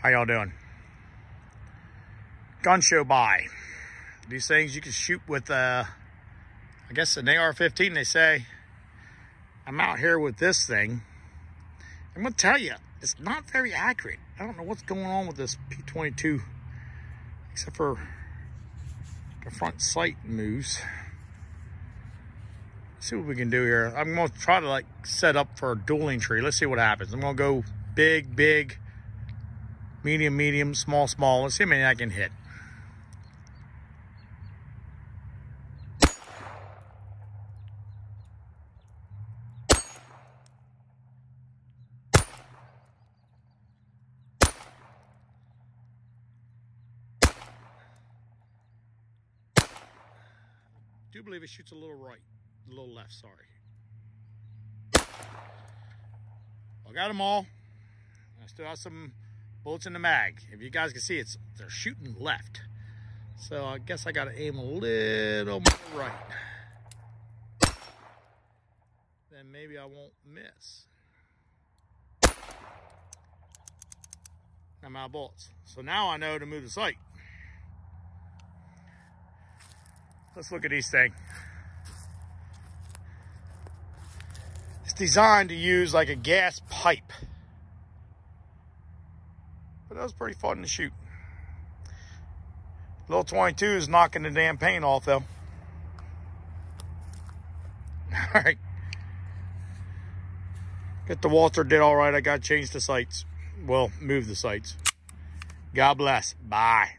How y'all doing? Gun show by. These things you can shoot with, uh, I guess an AR-15, they say. I'm out here with this thing. I'm to tell you, it's not very accurate. I don't know what's going on with this P22, except for the front sight moves. Let's see what we can do here. I'm to try to like set up for a dueling tree. Let's see what happens. I'm to go big, big, medium, medium, small, small. Let's see how many I can hit. do believe it shoots a little right, a little left, sorry. I got them all. I still have some bullets in the mag. If you guys can see, it's they're shooting left. So I guess I got to aim a little more right. Then maybe I won't miss. I'm out of bullets. So now I know to move the sight. Let's look at these things. It's designed to use like a gas pipe. But that was pretty fun to shoot. Little 22 is knocking the damn paint off though. All right. Get the Walther did all right. I got to change the sights. Well, move the sights. God bless. Bye.